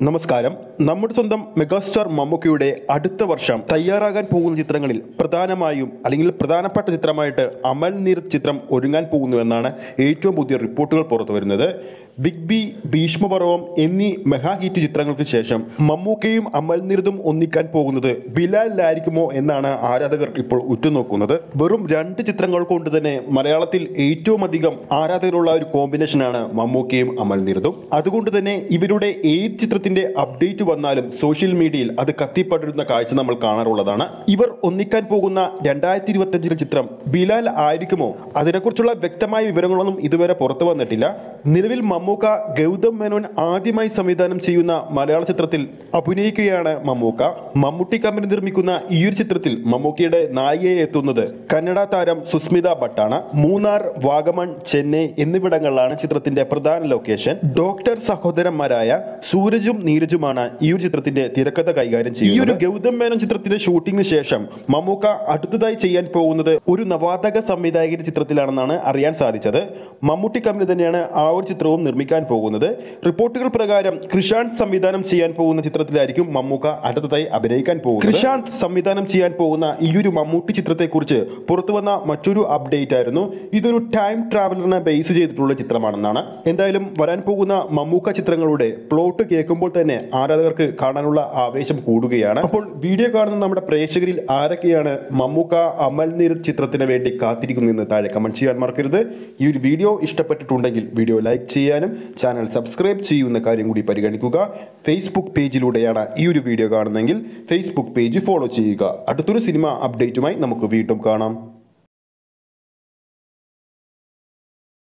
നമസ്കാരം. നമ്മുടെ സ്വന്തം മെഗാസ്റ്റാർ മമ്മൂക്കയുടെ അടുത്ത വർഷം തയ്യാറാകാൻ പോകുന്ന ചിത്രങ്ങളിൽ പ്രധാനമായും അല്ലെങ്കിൽ പ്രധാനപ്പെട്ട ചിത്രമായിട്ട് അമൽ നീർ ചിത്രം ഒരുങ്ങാൻ പോകുന്നു എന്നാണ് ഏറ്റവും പുതിയ റിപ്പോർട്ടുകൾ പുറത്തു വരുന്നത് ബിഗ് ബി ഭീഷ്മപർവം എന്നീ മെഗാ ഹിറ്റ് ചിത്രങ്ങൾക്ക് ശേഷം മമ്മൂക്കയും അമൽനിരതും ഒന്നിക്കാൻ പോകുന്നത് ബിലാലിലായിരിക്കുമോ എന്നാണ് ആരാധകർ ഇപ്പോൾ ഉറ്റുനോക്കുന്നത്. വെറും രണ്ട് ചിത്രങ്ങൾ കൊണ്ട് തന്നെ മലയാളത്തിൽ ഏറ്റവും അധികം ആരാധകരുള്ള ഒരു കോമ്പിനേഷനാണ് മമ്മൂക്കയും അമൽനിരതും അതുകൊണ്ട് തന്നെ ഇവരുടെ ഏത് ചിത്രത്തിന്റെ അപ്ഡേറ്റ് വന്നാലും സോഷ്യൽ മീഡിയയിൽ അത് കത്തിപ്പടരുന്ന കാഴ്ച നമ്മൾ കാണാറുള്ളതാണ്. ഇവർ ഒന്നിക്കാൻ പോകുന്ന രണ്ടായിരത്തി ഇരുപത്തി അഞ്ചിലെ ചിത്രം ബിലാൽ ആയിരിക്കുമോ? അതിനെക്കുറിച്ചുള്ള വ്യക്തമായ വിവരങ്ങളൊന്നും ഇതുവരെ പുറത്തു വന്നിട്ടില്ല. നിലവിൽ മമ്മൂക്ക ഗൗതം മേനോൻ ആദ്യമായി സംവിധാനം ചെയ്യുന്ന മലയാള ചിത്രത്തിൽ അഭിനയിക്കുകയാണ് മമ്മൂക്ക. മമ്മൂട്ടി കമ്പനി നിർമ്മിക്കുന്ന ഈ ഒരു ചിത്രത്തിൽ മമ്മൂക്കയുടെ നായികയെ എത്തുന്നത് കന്നഡ താരം സുസ്മിത ഭട്ടാണ്. മൂന്നാർ വാഗമൺ ചെന്നൈ എന്നിവിടങ്ങളിലാണ് ചിത്രത്തിന്റെ പ്രധാന ലൊക്കേഷൻ ഡോക്ടർ സഹോദരന്മാരായ സൂരജും നീരജുമാണ് ഈ ഒരു ചിത്രത്തിന്റെ തിരക്കഥ കൈകാര്യം ചെയ്യുന്നത് ഈ ഒരു ഗൗതം മേനോൻ ചിത്രത്തിന്റെ ഷൂട്ടിംഗിന് ശേഷം മമ്മൂക്ക അടുത്തതായി ചെയ്യാൻ പോകുന്നത് ഒരു നവാതക സംവിധായകന്റെ ചിത്രത്തിലാണെന്നാണ് അറിയാൻ സാധിച്ചത്. മമ്മൂട്ടി കമ്പനി തന്നെയാണ് ആ ഒരു ചിത്രവും നിർമ്മിക്കാൻ പോകുന്നത്. റിപ്പോർട്ടുകൾ പ്രകാരം കൃഷാന്ത് സംവിധാനം ചെയ്യാൻ പോകുന്ന ചിത്രത്തിലായിരിക്കും മമ്മൂക്ക അടുത്തതായി അഭിനയിക്കാൻ പോകുന്നത്. കൃഷാന്ത് സംവിധാനം ചെയ്യാൻ പോകുന്ന ഈ ഒരു മമ്മൂട്ടി ചിത്രത്തെക്കുറിച്ച് പുറത്തുവന്ന മറ്റൊരു അപ്ഡേറ്റ് ആയിരുന്നു. ഇതൊരു ടൈം ട്രാവലറിനെ ബേസ് ചെയ്തിട്ടുള്ള ചിത്രമാണെന്നാണ്. എന്തായാലും വരാൻ പോകുന്ന മമ്മൂക്ക ചിത്രങ്ങളുടെ പ്ലോട്ട് കേൾക്കുമ്പോൾ തന്നെ ആരാധകർക്ക് കാണാനുള്ള ആവേശം കൂടുകയാണ്. അപ്പോൾ വീഡിയോ കാണുന്ന നമ്മുടെ പ്രേക്ഷകരിൽ ആരൊക്കെയാണ് മമ്മൂക്ക അമൽ നീർ ചിത്രത്തിന് വേണ്ടി കാത്തിരിക്കുന്നതെന്ന് താഴെ കമന്റ് ചെയ്യാൻ മറക്കരുത്. ഈ ഒരു വീഡിയോ ഇഷ്ടപ്പെട്ടിട്ടുണ്ടെങ്കിൽ വീഡിയോ ലൈക്ക് ചെയ്യാനും ചാനൽ സബ്സ്ക്രൈബ് ചെയ്യുന്ന കാര്യം കൂടി പരിഗണിക്കുക. ഫേസ്ബുക്ക് പേജിലൂടെയാണ് ഈ ഒരു വീഡിയോ കാണുന്നതെങ്കിൽ ഫേസ്ബുക്ക് പേജ് ഫോളോ ചെയ്യുക. അടുത്തൊരു സിനിമ അപ്ഡേറ്റുമായി നമുക്ക് വീണ്ടും കാണാം.